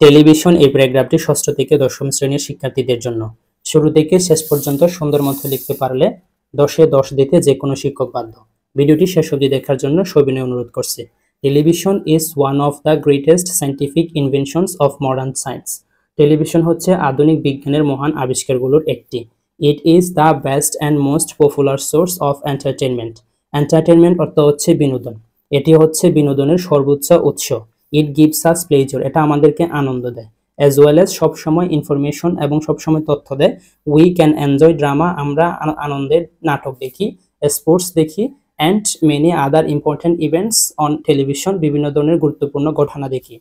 Television এই প্যারাগ্রাফটি ষষ্ঠ থেকে দশম শ্রেণির শিক্ষার্থীদের জন্য। শুরু থেকে শেষ পর্যন্ত সুন্দর মতো লিখতে পারলে দশে দশ দিতে যে কোনো শিক্ষক বাধ্য। ভিডিওটি শেষ অবধি দেখার জন্য সবিনয় অনুরোধ করছে। Television is one of the greatest scientific inventions of modern science television হচ্ছে আধুনিক বিজ্ঞানের মহান আবিষ্কারগুলোর একটি। It is the best and most popular source of entertainment entertainment অর্থ হচ্ছে বিনোদন। এটি হচ্ছে বিনোদনের সর্বোচ্চ উৎস। ইট গিভস আস প্লেজার এটা আমাদেরকে আনন্দ দেয়। অ্যাজ ওয়েল এজ সবসময় ইনফরমেশন এবং সবসময় তথ্য দেয়। উই ক্যান এনজয় ড্রামা আমরা আনন্দের নাটক দেখি স্পোর্টস দেখি and many other important events on television বিভিন্ন ধরনের গুরুত্বপূর্ণ ঘটনা দেখি।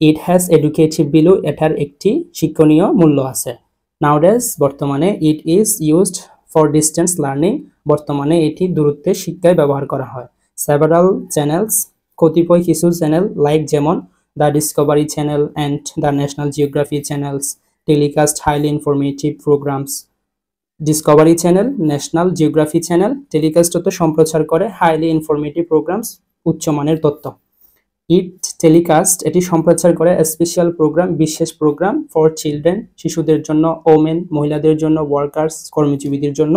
ইট হ্যাজ এডুকেটিভ বিলু এটার একটি শিক্ষণীয় মূল্য আছে। নাওডেজ বর্তমানে it is used for distance learning বর্তমানে এটি দূরত্বের শিক্ষায় ব্যবহার করা হয়। সেভারাল চ্যানেলস কতিপয় কিছু চ্যানেল লাইক যেমন the Discovery channel and the National Geography channels telecast highly informative programmes Discovery channel National Geography channel telecast তো সম্প্রচার করে হাইলি ইনফরমেটিভ প্রোগ্রামস উচ্চমানের তথ্য। ইট টেলিকাস্ট এটি সম্প্রচার করে স্পেশাল প্রোগ্রাম বিশেষ প্রোগ্রাম ফর চিলড্রেন শিশুদের জন্য ওমেন মহিলাদের জন্য ওয়ার্কার্স কর্মজীবীদের জন্য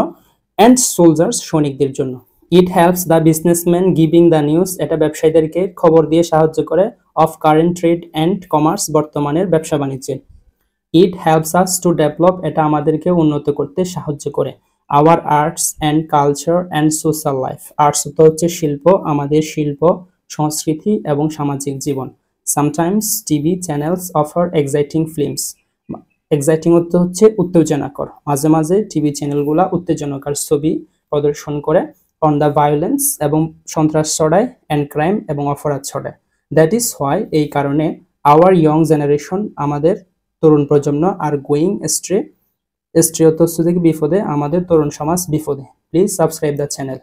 অ্যান্ড সোলজার্স সৈনিকদের জন্য। It helps the businessman giving the news এটা ব্যবসায়ীদেরকে খবর দিয়ে সাহায্য করে of current trade and commerce বর্তমানের ব্যবসা বাণিজ্যের it helps us to develop এটা আমাদেরকে উন্নত করতে সাহায্য করে। Our arts and culture and social life arts তো হচ্ছে শিল্প, আমাদের শিল্প, সংস্কৃতি এবং সামাজিক জীবন। Sometimes TV channels offer exciting films exciting হচ্ছে উত্তেজনাকর। মাঝে মাঝে টিভি চ্যানেলগুলা উত্তেজনাকর ছবি প্রদর্শন করে। অন দ্য ভায়োলেন্স এবং সন্ত্রাস ছড়ায় অ্যান্ড ক্রাইম এবং অপরাধ ছড়ায়। দ্যাট ইজ হোয়াই এই কারণে আওয়ার ইয়ং জেনারেশন আমাদের তরুণ প্রজন্ম আর গোয়িং স্ট্রে স্ট্রে অত্যস্ত থেকে বিপদে, আমাদের তরুণ সমাজ বিপদে। Please subscribe the channel